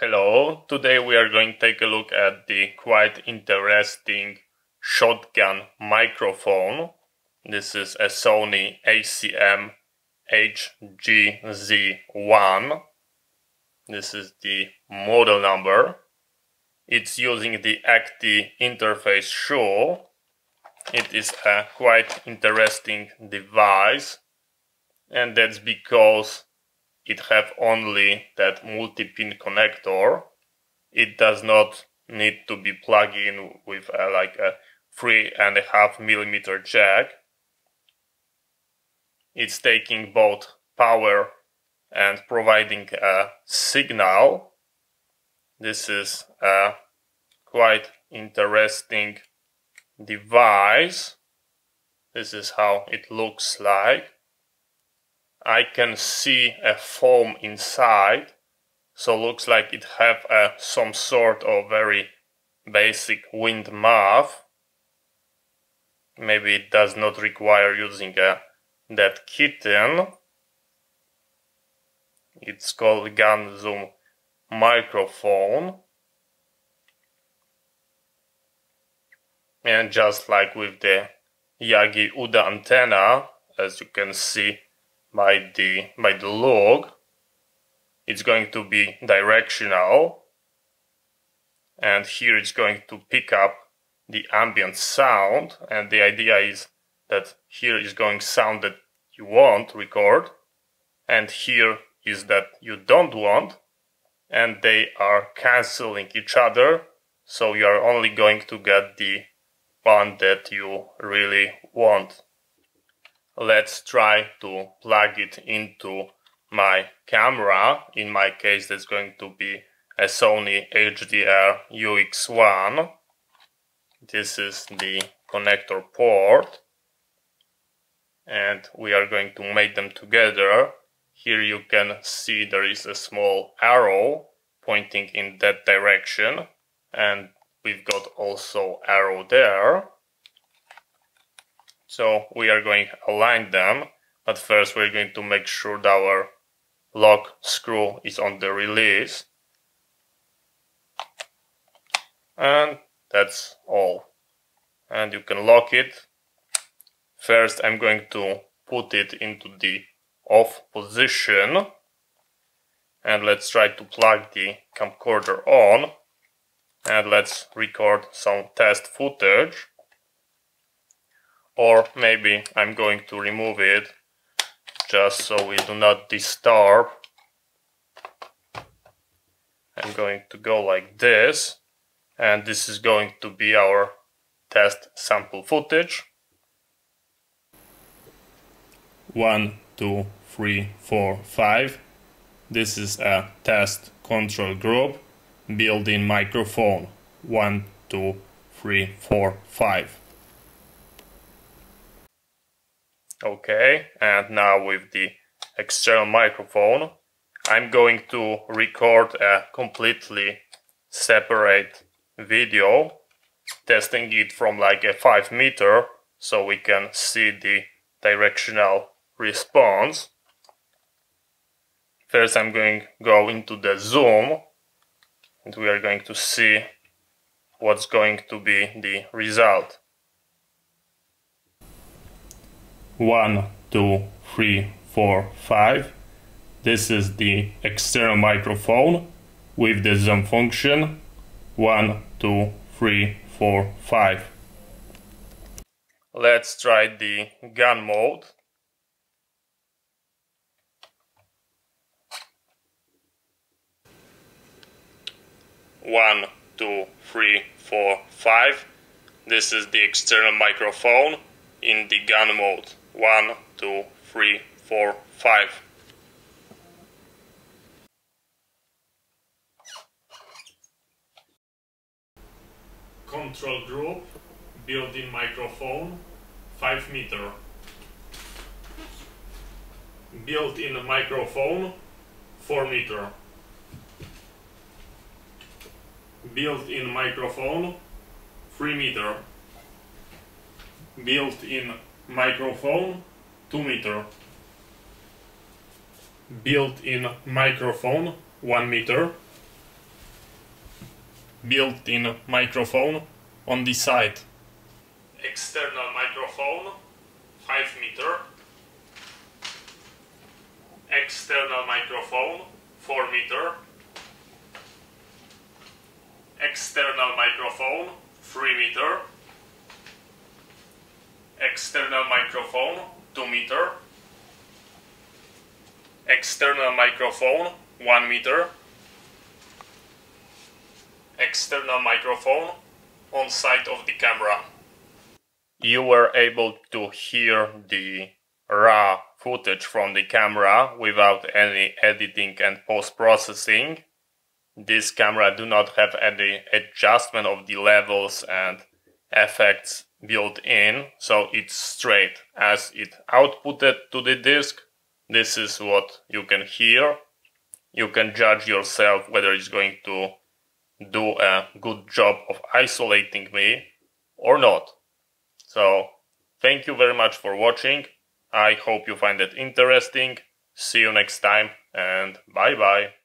Hello, today we are going to take a look at the quite interesting shotgun microphone. This is a Sony ECM HGZ1. This is the model number. It's using the Active Interface Shoe. It is a quite interesting device and that's because it have only that multi-pin connector. It does not need to be plugged in with a, like a three and a half millimeter jack. It's taking both power and providing a signal. This is a quite interesting device. This is how it looks like. I can see a foam inside so looks like it have a, some sort of very basic wind muff maybe it does not require using a dead kitten. It's called gun zoom microphone. And just like with the Yagi Uda antenna as you can see by the by the log it's going to be directional and here it's going to pick up the ambient sound and the idea is that here is going sound that you want to record and here is that you don't want and they are canceling each other so you are only going to get the one that you really want let's try to plug it into my camera. In my case, that's going to be a Sony HDR UX1. This is the connector port. And we are going to make them together. Here you can see there is a small arrow pointing in that direction. And we've got also arrow there. So we are going to align them, but first we're going to make sure that our lock screw is on the release. And that's all. And you can lock it. First I'm going to put it into the off position. And let's try to plug the camcorder on. And let's record some test footage or maybe I'm going to remove it just so we do not disturb. I'm going to go like this and this is going to be our test sample footage. One two three four five. This is a test control group built-in microphone. One two three four five Okay, and now with the external microphone, I'm going to record a completely separate video, testing it from like a 5 meter, so we can see the directional response. First I'm going to go into the zoom, and we are going to see what's going to be the result. One, two, three, four, five. This is the external microphone with the zoom function. One, two, three, four, five. Let's try the gun mode. One, two, three, four, five. This is the external microphone in the gun mode. One, two, three, four, five. Control group, built-in microphone, 5 meter. Built-in microphone, 4 meter. Built-in microphone, 3 meter. Built-in microphone 2 meter built-in microphone 1 meter built-in microphone on the side. External microphone, 5 meter. External microphone, 4 meter. External microphone, 3 meter. External microphone, 2 meter. External microphone, 1 meter external microphone on side of the camera. You were able to hear the raw footage from the camera without any editing and post-processing. This camera do not have any adjustment of the levels and effects built in, so it's straight as it outputted to the disk. This is what you can hear. You can judge yourself whether it's going to do a good job of isolating me or not. So, thank you very much for watching. I hope you find it interesting. See you next time and bye bye.